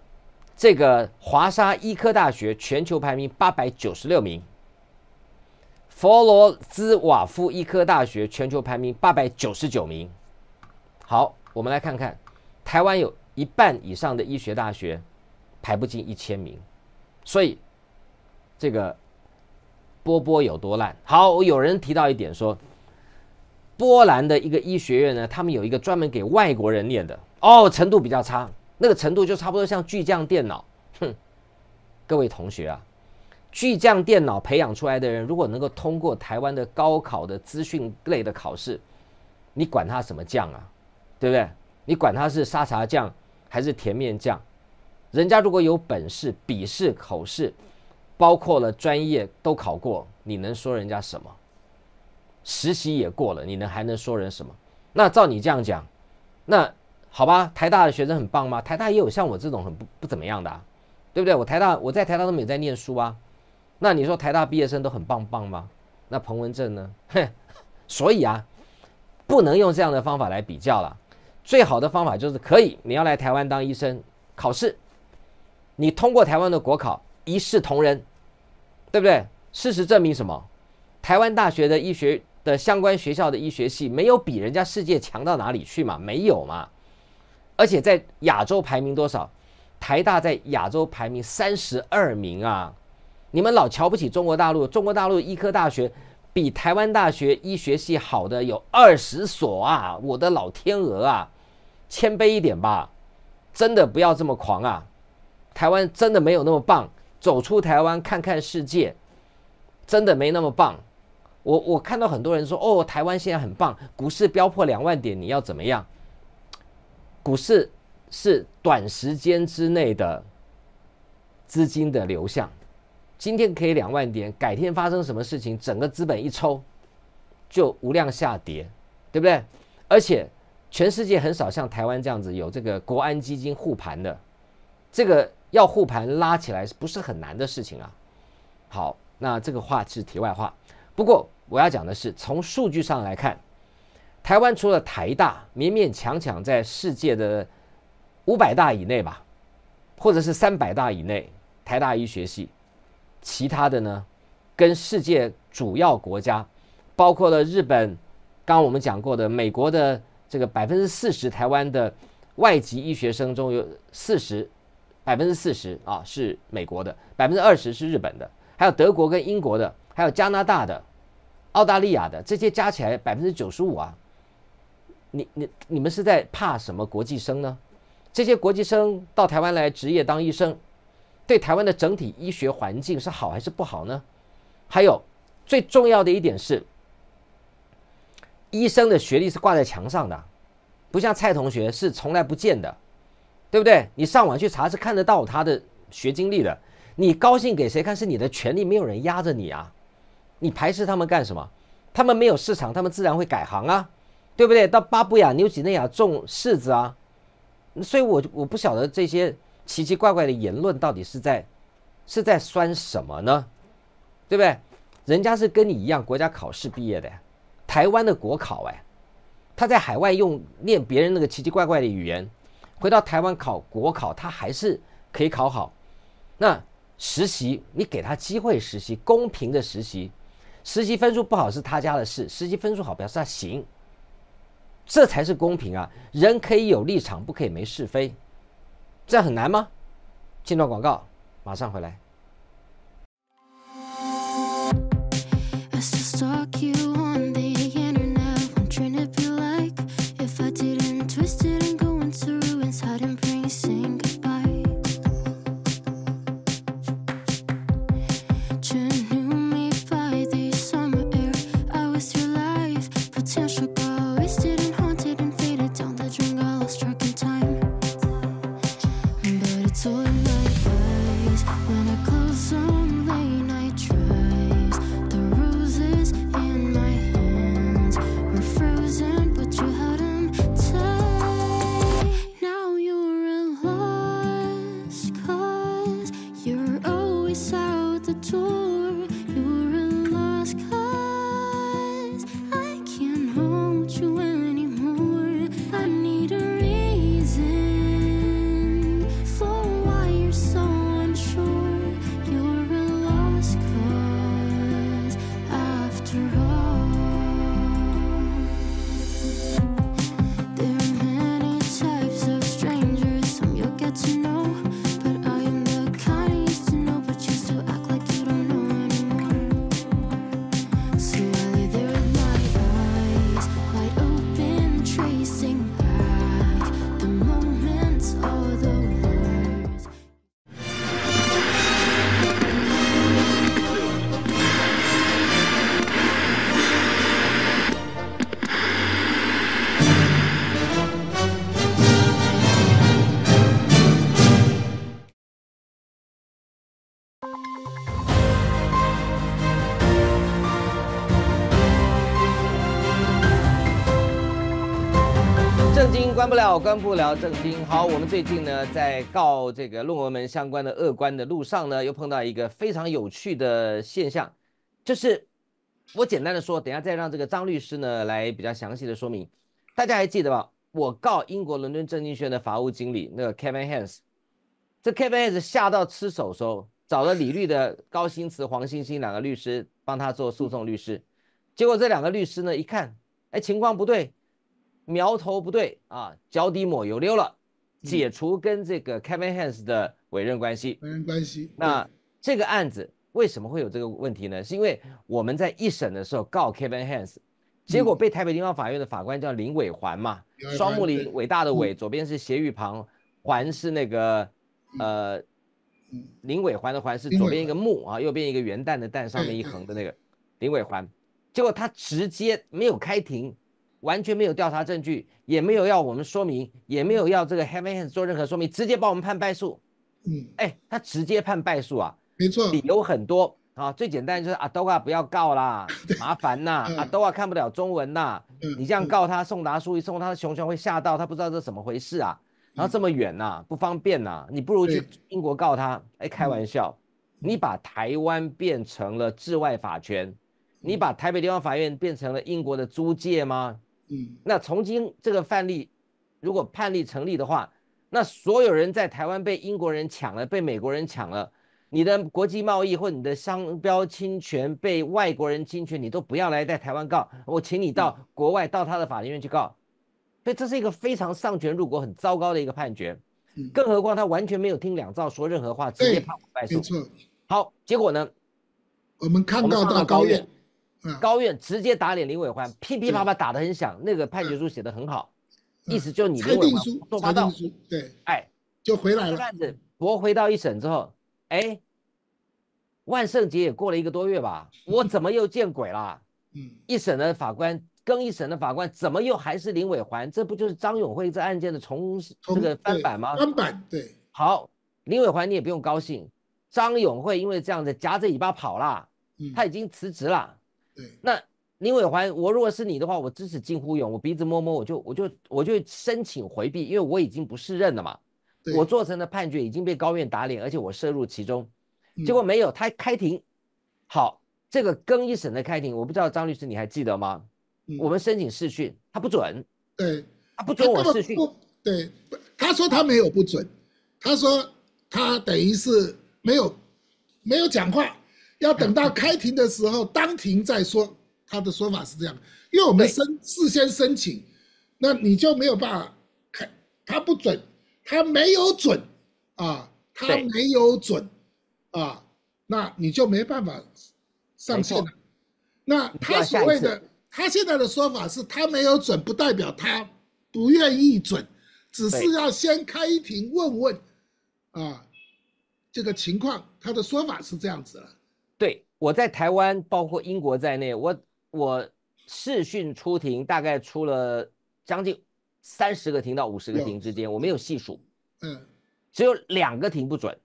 Speaker 1: 这个华沙医科大学全球排名八百九十六名。佛罗兹瓦夫医科大学全球排名八百九十九名。好，我们来看看，台湾有一半以上的医学大学排不进一千名，所以这个波波有多烂？好，有人提到一点说。波兰的一个医学院呢，他们有一个专门给外国人念的哦，程度比较差，那个程度就差不多像巨匠电脑。哼，各位同学啊，巨匠电脑培养出来的人，如果能够通过台湾的高考的资讯类的考试，你管他什么酱啊，对不对？你管他是沙茶酱还是甜面酱，人家如果有本事，笔试、口试，包括了专业都考过，你能说人家什么？实习也过了，你能还能说人什么？那照你这样讲，那好吧，台大的学生很棒吗？台大也有像我这种很不不怎么样的，对不对？我台大我在台大都没有在念书啊。那你说台大毕业生都很棒棒吗？那彭文正呢？哼，所以啊，不能用这样的方法来比较了。最好的方法就是可以，你要来台湾当医生，考试，你通过台湾的国考，一视同仁，对不对？事实证明什么？台湾大学的医学。的相关学校的医学系没有比人家世界强到哪里去嘛？没有嘛？而且在亚洲排名多少？台大在亚洲排名三十二名啊！你们老瞧不起中国大陆，中国大陆医科大学比台湾大学医学系好的有二十所啊！我的老天鹅啊，谦卑一点吧，真的不要这么狂啊！台湾真的没有那么棒，走出台湾看看世界，真的没那么棒。我我看到很多人说哦，台湾现在很棒，股市飙破两万点，你要怎么样？股市是短时间之内的资金的流向，今天可以两万点，改天发生什么事情，整个资本一抽就无量下跌，对不对？而且全世界很少像台湾这样子有这个国安基金护盘的，这个要护盘拉起来不是很难的事情啊。好，那这个话是题外话，不过。我要讲的是，从数据上来看，台湾除了台大勉勉强强在世界的五百大以内吧，或者是三百大以内，台大医学系，其他的呢，跟世界主要国家，包括了日本，刚刚我们讲过的美国的这个百分之四十台湾的外籍医学生中有四十百分之四十啊是美国的，百分之二十是日本的，还有德国跟英国的，还有加拿大的。澳大利亚的这些加起来百分之九十五啊，你你你们是在怕什么国际生呢？这些国际生到台湾来职业当医生，对台湾的整体医学环境是好还是不好呢？还有最重要的一点是，医生的学历是挂在墙上的，不像蔡同学是从来不见的，对不对？你上网去查是看得到他的学经历的。你高兴给谁看？是你的权利，没有人压着你啊。你排斥他们干什么？他们没有市场，他们自然会改行啊，对不对？到巴布亚、纽几内亚种柿子啊，所以我我不晓得这些奇奇怪怪的言论到底是在是在酸什么呢？对不对？人家是跟你一样国家考试毕业的，台湾的国考哎，他在海外用念别人那个奇奇怪怪的语言，回到台湾考国考，他还是可以考好。那实习你给他机会实习，公平的实习。实习分数不好是他家的事，实习分数好表示他行，这才是公平啊！人可以有立场，不可以没是非，这样很难吗？进段广告，马上回来。关不了，关不了正经。好，我们最近呢，在告这个论文门相关的恶官的路上呢，又碰到一个非常有趣的现象，就是我简单的说，等下再让这个张律师呢来比较详细的说明。大家还记得吧？我告英国伦敦证券学的法务经理那个 Kevin Hans，这 Kevin Hans 吓到吃手时候，找了李律的高新慈、黄星星两个律师帮他做诉讼律师，结果这两个律师呢一看，哎，情况不对。苗头不对啊，脚底抹油溜了，解除跟这个 Kevin Hans 的委任关系。
Speaker 2: 委任关系。
Speaker 1: 那这个案子为什么会有这个问题呢？是因为我们在一审的时候告 Kevin Hans，结果被台北地方法院的法官叫林伟环嘛，双木林，伟大的伟，左边是斜玉旁，环是那个呃，林伟环的环是左边一个木啊，右边一个元旦的旦，上面一横的那个林伟环，结果他直接没有开庭。完全没有调查证据，也没有要我们说明，也没有要这个 Heaven Hands 做任何说明，直接帮我们判败诉。嗯，哎，他直接判败诉啊，
Speaker 2: 没错，
Speaker 1: 理由很多啊，最简单就是阿多啊不要告啦，麻烦呐，阿多啊看不了中文呐，你这样告他送达书一送，他的熊熊会吓到，他不知道这怎么回事啊，然后这么远呐，不方便呐，你不如去英国告他。哎，开玩笑，你把台湾变成了治外法权，你把台北地方法院变成了英国的租界吗？嗯，那从今这个范例，如果判例成立的话，那所有人在台湾被英国人抢了，被美国人抢了，你的国际贸易或你的商标侵权被外国人侵权，你都不要来在台湾告，我请你到国外到他的法庭院去告，所以这是一个非常丧权辱国、很糟糕的一个判决。更何况他完全没有听两造说任何话，直接判我败诉。好，结果呢？
Speaker 2: 我们看到到高院。
Speaker 1: 高院直接打脸林伟环，噼噼啪啪打得很响，那个判决书写得很好，意思就是你林伟环做不到。
Speaker 2: 对，
Speaker 1: 哎，
Speaker 2: 就回来了。
Speaker 1: 案子驳回到一审之后，哎，万圣节也过了一个多月吧，我怎么又见鬼了？嗯，一审的法官跟一审的法官怎么又还是林伟环？这不就是张永辉这案件的重这个翻版吗？
Speaker 2: 翻版，对。
Speaker 1: 好，林伟环你也不用高兴，张永会因为这样子夹着尾巴跑了，
Speaker 2: 嗯，
Speaker 1: 他已经辞职了。
Speaker 2: 对，
Speaker 1: 那林伟环，我如果是你的话，我支持金呼勇，我鼻子摸摸，我就我就我就申请回避，因为我已经不是任了嘛，
Speaker 2: 对。
Speaker 1: 我做成的判决已经被高院打脸，而且我涉入其中，
Speaker 2: 嗯。
Speaker 1: 结果没有，他开庭，好，这个更一审的开庭，我不知道张律师你还记得吗？
Speaker 2: 嗯。
Speaker 1: 我们申请视讯，他不准，
Speaker 2: 对，
Speaker 1: 他不准我视讯，
Speaker 2: 不对，他说他没有不准，他说他等于是没有没有讲话，要等到开庭的时候当庭再说。他的说法是这样，因为我们
Speaker 1: 对
Speaker 2: 申事先申请，那你就没有办法开，他不准，他没有准啊，他没有准啊，那你就没办法上线了。那他所谓的他现在的说法是他没有准，不代表他不愿意准，只是要先开庭问问啊这个情况。他的说法是这样子了。
Speaker 1: 对，我在台湾，包括英国在内，我我视讯出庭大概出了将近三十个庭到五十个庭之间，我没有细数，
Speaker 2: 嗯。
Speaker 1: 只有两个庭不准，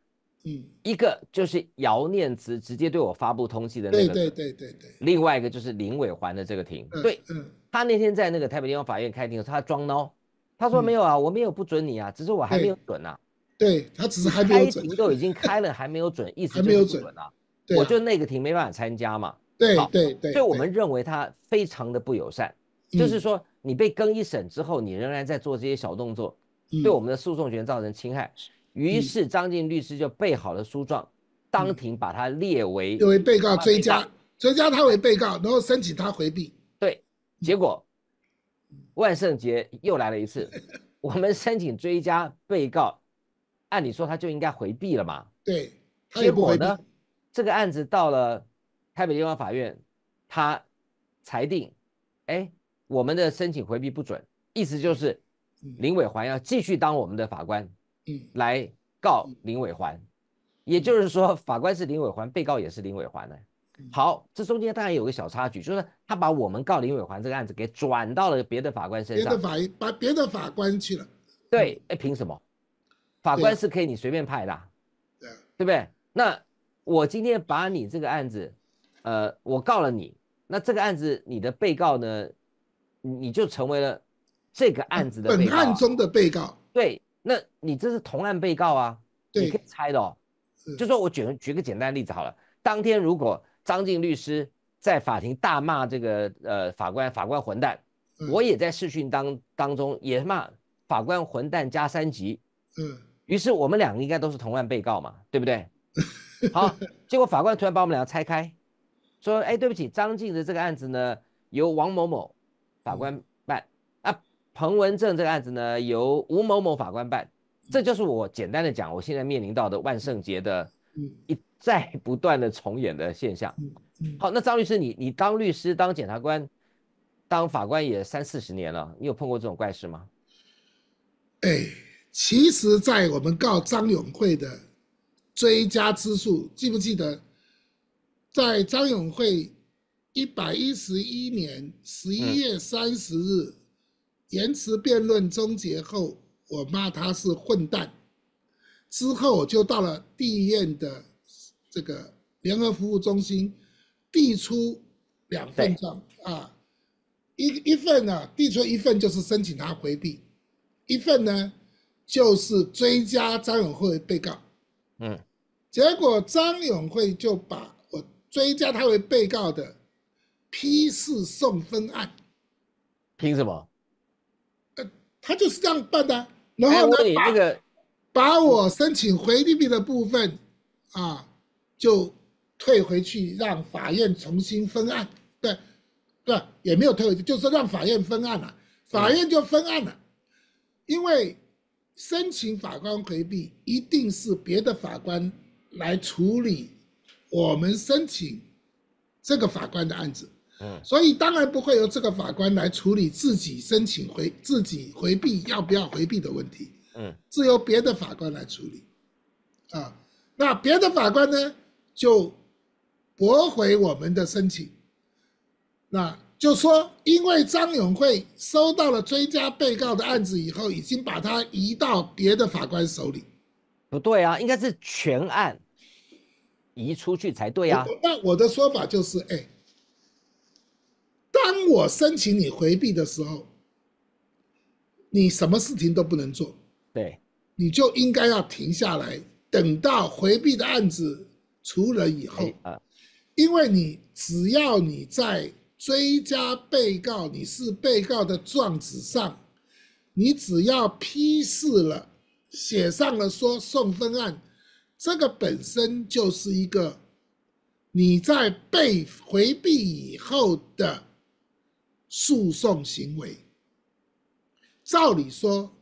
Speaker 2: 嗯，
Speaker 1: 一个就是姚念慈直接对我发布通缉的那个，
Speaker 2: 对对对对。对，
Speaker 1: 另外一个就是林伟环的这个庭。
Speaker 2: 嗯
Speaker 1: 对
Speaker 2: 嗯。
Speaker 1: 他那天在那个台北地方法院开庭的时候，他装孬，他说
Speaker 2: 嗯
Speaker 1: 没有啊，我没有不准你啊，只是我还没有准啊，
Speaker 2: 对他只是还没
Speaker 1: 开
Speaker 2: 有准
Speaker 1: 庭，都已经开了，还没有准，意思就
Speaker 2: 还没有准
Speaker 1: 啊，
Speaker 2: 对啊。
Speaker 1: 我就那个庭没办法参加嘛。
Speaker 2: 对对对，
Speaker 1: 所以我们认为他非常的不友善，
Speaker 2: 嗯。
Speaker 1: 就是说你被更一审之后，你仍然在做这些小动作，
Speaker 2: 嗯。
Speaker 1: 对我们的诉讼权造成侵害。于是张晋律师就备好了诉状，当庭把他列为
Speaker 2: 列为被告追加追加他为被告，然后申请他回避。
Speaker 1: 对，结果万圣节又来了一次，我们申请追加被告，按理说他就应该回避了嘛，
Speaker 2: 对，他
Speaker 1: 结
Speaker 2: 也不回避。
Speaker 1: 果呢，这个案子到了台北地方法院，他裁定，哎，我们的申请回避不准，意思就是
Speaker 2: 嗯
Speaker 1: 林伟环要继续当我们的法官
Speaker 2: 嗯
Speaker 1: 来告林伟环，也就是说，法官是林伟环，被告也是林伟环呢。好，这中间当然有个小插曲，就是他把我们告林伟环这个案子给转到了别的法官身上。
Speaker 2: 别的法把别的法官去了。
Speaker 1: 对，哎，凭什么？法官是可以你随便派的啊、
Speaker 2: 对啊，
Speaker 1: 对不对？那我今天把你这个案子，呃，我告了你，那这个案子你的被告呢，你你就成为了这个案子的被
Speaker 2: 本。案中的被告。
Speaker 1: 对，那你这是同案被告啊，你可以，猜的哦。就说我举个举个简单的例子好了，当天如果张静律师在法庭大骂这个呃法官法官混蛋，
Speaker 2: 嗯
Speaker 1: 我也在视讯当当中也骂法官混蛋加三级，
Speaker 2: 嗯
Speaker 1: 于是我们两个应该都是同案被告嘛，对不对？好，结果法官突然把我们两个拆开，说：“哎，对不起，张静的这个案子呢，由王某某法官办啊，彭文正这个案子呢，由吴某某法官办。”这就是我简单的讲，我现在面临到的万圣节的
Speaker 2: 嗯
Speaker 1: 一再不断的重演的现象。好，那张律师，你你当律师、当检察官、当法官也三四十年了，你有碰过这种怪事吗？
Speaker 2: 哎，其实，在我们告张永会的追加之数，记不记得，在张永会一百一十一年十一月三十日、延迟辩论终结后，我骂他是混蛋，之后我就到了地院的这个联合服务中心，递出两份状啊，一一份呢、递出一份就是申请他回避，一份呢就是追加张永会为被告。
Speaker 1: 嗯，
Speaker 2: 结果张永会就把我追加他为被告的批示送分案，
Speaker 1: 凭什么？
Speaker 2: 呃他就是这样办的啊。然
Speaker 1: 哎，
Speaker 2: 后呢把我申请回避的部分啊，就退回去，让法院重新分案。对，对，也没有退回去，就是让法院分案了。法院就分案了，因为申请法官回避一定是别的法官来处理我们申请这个法官的案子。
Speaker 1: 嗯
Speaker 2: 所以当然不会由这个法官来处理自己申请回自己回避要不要回避的问题。
Speaker 1: 嗯
Speaker 2: 是由别的法官来处理，啊，那别的法官呢就驳回我们的申请，那就说因为张永会收到了追加被告的案子以后，已经把他移到别的法官手里，
Speaker 1: 不对啊，应该是全案，移出去才对啊。
Speaker 2: 那我的说法就是，哎，当我申请你回避的时候，你什么事情都不能做，
Speaker 1: 对，
Speaker 2: 你就应该要停下来，等到回避的案子除了以后，
Speaker 1: 啊，
Speaker 2: 因为你只要你在追加被告你是被告的状纸上，你只要批示了，写上了说送分案，这个本身就是一个你在被回避以后的诉讼行为。照理说，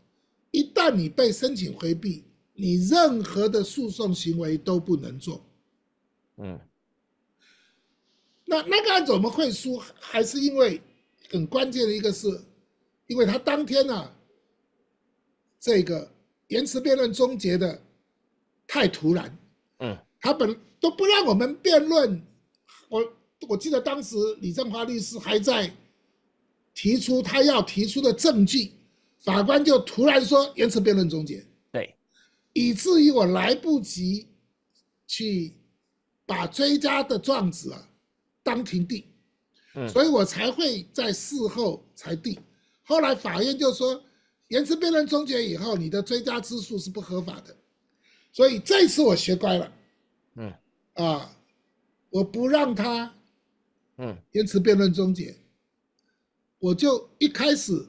Speaker 2: 一旦你被申请回避，你任何的诉讼行为都不能做。
Speaker 1: 嗯，
Speaker 2: 那那个案子我们会输，还是因为很关键的一个是，因为他当天呢、这个延迟辩论终结的太突然，
Speaker 1: 嗯，
Speaker 2: 他本都不让我们辩论，我我记得当时李振华律师还在提出他要提出的证据，法官就突然说延迟辩论终结，
Speaker 1: 对，
Speaker 2: 以至于我来不及去把追加的状子啊当庭定，
Speaker 1: 嗯。
Speaker 2: 所以我才会在事后才定。后来法院就说，延迟辩论终结以后，你的追加之诉是不合法的，所以这次我学乖了。
Speaker 1: 嗯。
Speaker 2: 啊，我不让他
Speaker 1: 嗯。
Speaker 2: 延迟辩论终结，我就一开始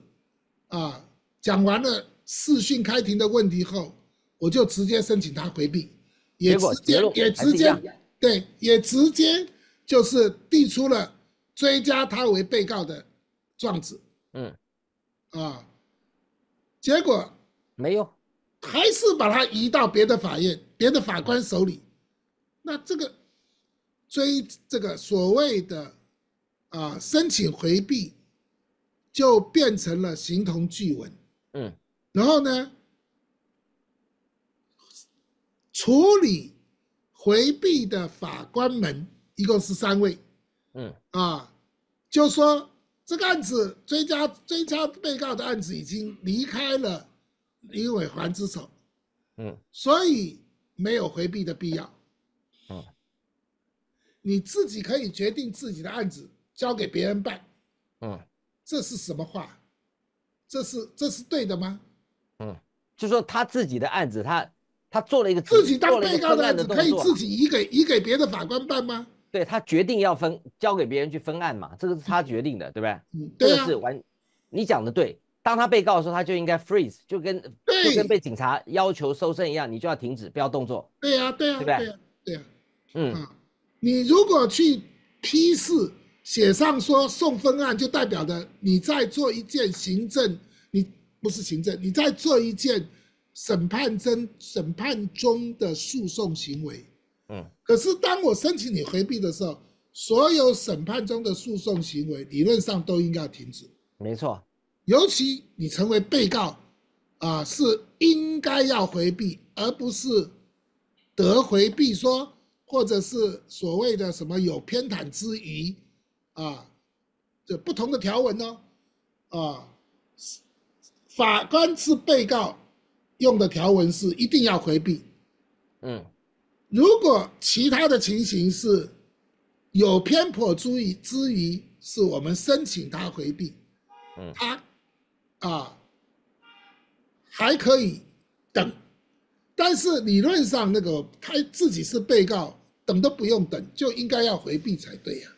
Speaker 2: 啊讲完了视讯开庭的问题后，我就直接申请他回避，也直接也直接对，也直接就是递出了追加他为被告的状子
Speaker 1: 嗯，
Speaker 2: 啊，结果
Speaker 1: 没有，
Speaker 2: 还是把他移到别的法院、别的法官手里。那这个追这个所谓的啊申请回避，就变成了形同具文。
Speaker 1: 嗯
Speaker 2: 然后呢，处理回避的法官们一共是三位。
Speaker 1: 嗯。
Speaker 2: 啊，就说这个案子追加追加被告的案子已经离开了林伟环之手，
Speaker 1: 嗯。
Speaker 2: 所以没有回避的必要。
Speaker 1: 嗯，
Speaker 2: 你自己可以决定自己的案子交给别人办，
Speaker 1: 嗯。
Speaker 2: 这是什么话？这是这是对的吗？
Speaker 1: 嗯，就说他自己的案子，他他做了一个
Speaker 2: 自己当被告的
Speaker 1: 案
Speaker 2: 子可以自己移给移给别的法官办吗？
Speaker 1: 对他决定要分交给别人去分案嘛，这个是他决定的，对不对？
Speaker 2: 嗯，
Speaker 1: 这
Speaker 2: 对啊，
Speaker 1: 个是完，你讲的对。当他被告的时候，他就应该 freeze，就跟就跟被警察要求搜身一样，你就要停止，不要动作。
Speaker 2: 对呀，对呀，
Speaker 1: 对不对
Speaker 2: 对呀，对呀。
Speaker 1: 嗯
Speaker 2: 啊，你如果去批示写上说送分案，就代表的你在做一件行政，你不是行政，你在做一件审判中审判中的诉讼行为。
Speaker 1: 嗯。
Speaker 2: 可是当我申请你回避的时候，所有审判中的诉讼行为理论上都应该要停止，
Speaker 1: 没错。
Speaker 2: 尤其你成为被告，啊，是应该要回避，而不是得回避说，或者是所谓的什么有偏袒之余，啊，这不同的条文哦，啊，法官是被告用的条文是一定要回避，
Speaker 1: 嗯
Speaker 2: 如果其他的情形是有偏颇注意之余，是我们申请他回避，
Speaker 1: 嗯。
Speaker 2: 他啊还可以等，但是理论上那个他自己是被告，等都不用等，就应该要回避才对呀、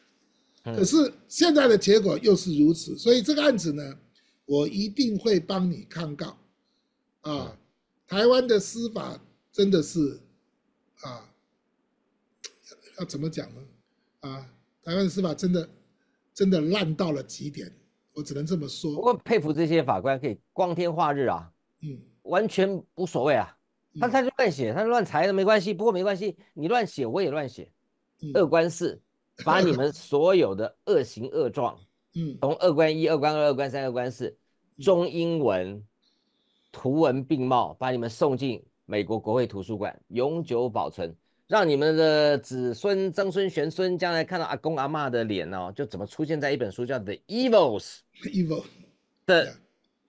Speaker 1: 嗯。
Speaker 2: 可是现在的结果又是如此，所以这个案子呢，我一定会帮你抗告。啊！台湾的司法真的是啊，要怎么讲呢？啊，台湾的司法真的真的烂到了极点，我只能这么
Speaker 1: 不
Speaker 2: 说。
Speaker 1: 过佩服这些法官可以光天化日啊，
Speaker 2: 嗯，
Speaker 1: 完全无所谓啊。他
Speaker 2: 嗯
Speaker 1: 他就乱写，他乱裁的没关系。不过没关系，你乱写我也乱写。
Speaker 2: 嗯
Speaker 1: 二关四，把你们 所有的恶行恶状，
Speaker 2: 嗯
Speaker 1: 从二关一、二关二、二关三、二关四，中英文图文并茂，把你们送进美国国会图书馆，永久保存，让你们的子孙、曾孙、玄孙将来看到阿公阿嬷的脸哦，就怎么出现在一本书叫《The Evils》
Speaker 2: ，evil，
Speaker 1: 的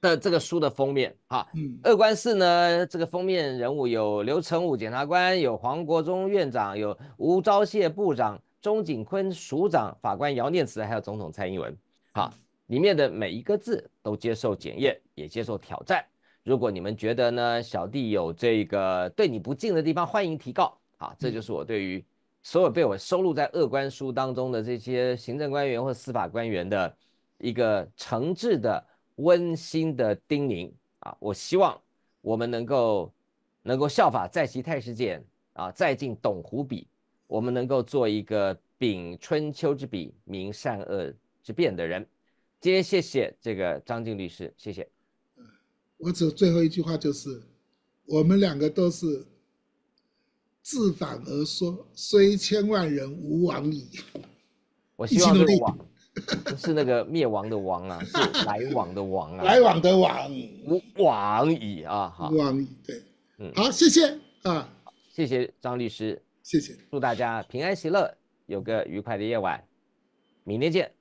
Speaker 1: 的这个书的封面哈。
Speaker 2: 嗯，
Speaker 1: 二官四呢，这个封面人物有刘成武检察官，有黄国忠院长，有吴钊燮部长，钟景坤署长，法官姚念慈，还有总统蔡英文。好，里面的每一个字都接受检验，也接受挑战。如果你们觉得呢，小弟有这个对你不敬的地方，欢迎提告。啊，这就是我对于所有被我收录在恶官书当中的这些行政官员或司法官员的一个诚挚的、温馨的叮咛啊！我希望我们能够能够效法在其太师剑啊，再进董狐笔，我们能够做一个秉春秋之笔，明善恶之辩的人。今天谢谢这个张静律师，谢谢。
Speaker 2: 我只最后一句话就是，我们两个都是自反而说，虽千万人吾往矣。
Speaker 1: 我希望是往，不是那个灭亡的亡啊，是 来往的往啊。
Speaker 2: 来往的往，
Speaker 1: 无往矣啊，好。
Speaker 2: 往矣，对，嗯，好，谢谢啊，
Speaker 1: 谢谢张律师，
Speaker 2: 谢谢，
Speaker 1: 祝大家平安喜乐，有个愉快的夜晚，明天见。